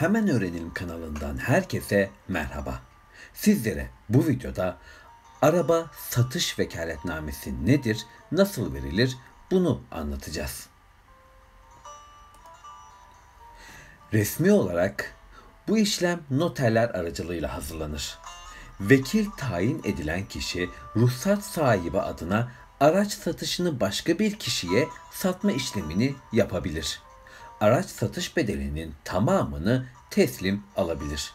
Hemen Öğrenelim kanalından herkese merhaba. Sizlere bu videoda araba satış vekaletnamesi nedir, nasıl verilir bunu anlatacağız. Resmi olarak bu işlem noterler aracılığıyla hazırlanır. Vekil tayin edilen kişi ruhsat sahibi adına araç satışını başka bir kişiye satma işlemini yapabilir. Araç satış bedelinin tamamını teslim alabilir.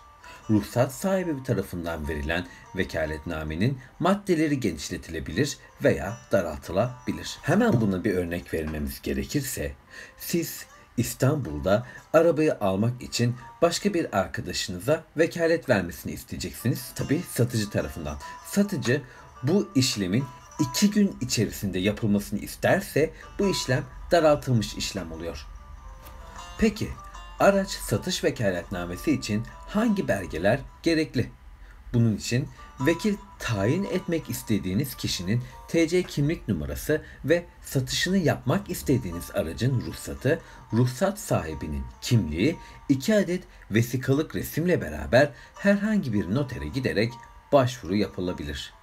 Ruhsat sahibi tarafından verilen vekaletnamenin maddeleri genişletilebilir veya daraltılabilir. Hemen buna bir örnek vermemiz gerekirse, siz İstanbul'da arabayı almak için başka bir arkadaşınıza vekalet vermesini isteyeceksiniz. Tabi satıcı tarafından. Satıcı bu işlemin iki gün içerisinde yapılmasını isterse bu işlem daraltılmış işlem oluyor. Peki araç satış vekaletnamesi için hangi belgeler gerekli? Bunun için vekil tayin etmek istediğiniz kişinin TC kimlik numarası ve satışını yapmak istediğiniz aracın ruhsatı, ruhsat sahibinin kimliği, iki adet vesikalık resimle beraber herhangi bir notere giderek başvuru yapılabilir.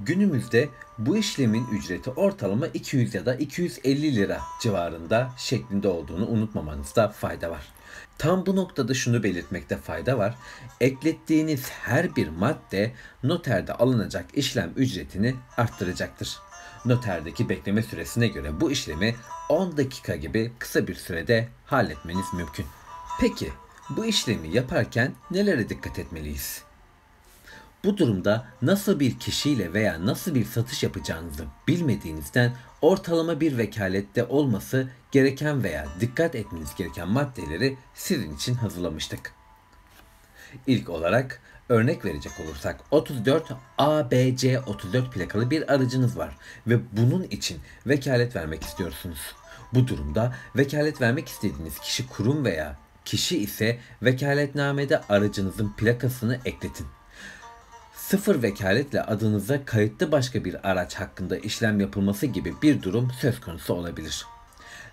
Günümüzde bu işlemin ücreti ortalama 200 ya da 250 lira civarında şeklinde olduğunu unutmamanızda fayda var. Tam bu noktada şunu belirtmekte fayda var. Eklettiğiniz her bir madde noterde alınacak işlem ücretini arttıracaktır. Noterdeki bekleme süresine göre bu işlemi 10 dakika gibi kısa bir sürede halletmeniz mümkün. Peki bu işlemi yaparken nelere dikkat etmeliyiz? Bu durumda nasıl bir kişiyle veya nasıl bir satış yapacağınızı bilmediğinizden ortalama bir vekalette olması gereken veya dikkat etmeniz gereken maddeleri sizin için hazırlamıştık. İlk olarak örnek verecek olursak 34 ABC 34 plakalı bir aracınız var ve bunun için vekalet vermek istiyorsunuz. Bu durumda vekalet vermek istediğiniz kişi kurum veya kişi ise vekaletnamede aracınızın plakasını ekletin sıfır vekaletle adınıza kayıtlı başka bir araç hakkında işlem yapılması gibi bir durum söz konusu olabilir.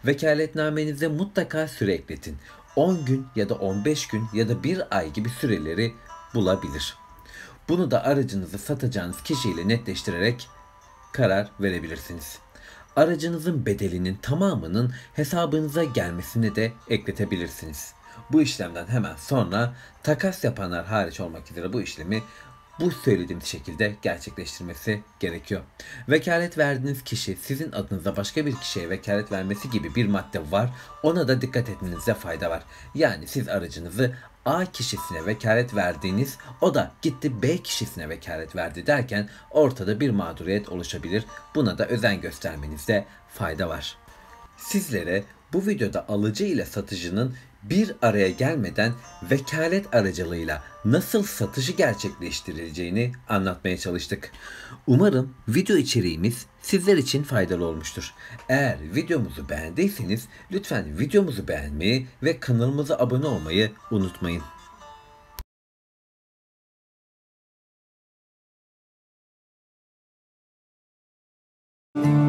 Vekaletnamenize mutlaka süre ekletin. 10 gün ya da 15 gün ya da 1 ay gibi süreleri bulabilir. Bunu da aracınızı satacağınız kişiyle netleştirerek karar verebilirsiniz. Aracınızın bedelinin tamamının hesabınıza gelmesini de ekletebilirsiniz. Bu işlemden hemen sonra takas yapanlar hariç olmak üzere bu işlemi bu söylediğim şekilde gerçekleştirmesi gerekiyor. Vekalet verdiğiniz kişi sizin adınıza başka bir kişiye vekalet vermesi gibi bir madde var. Ona da dikkat etmenize fayda var. Yani siz aracınızı A kişisine vekalet verdiğiniz o da gitti B kişisine vekalet verdi derken ortada bir mağduriyet oluşabilir. Buna da özen göstermenizde fayda var. Sizlere bu videoda alıcı ile satıcının bir araya gelmeden vekalet aracılığıyla nasıl satışı gerçekleştirileceğini anlatmaya çalıştık. Umarım video içeriğimiz sizler için faydalı olmuştur. Eğer videomuzu beğendiyseniz lütfen videomuzu beğenmeyi ve kanalımıza abone olmayı unutmayın. Müzik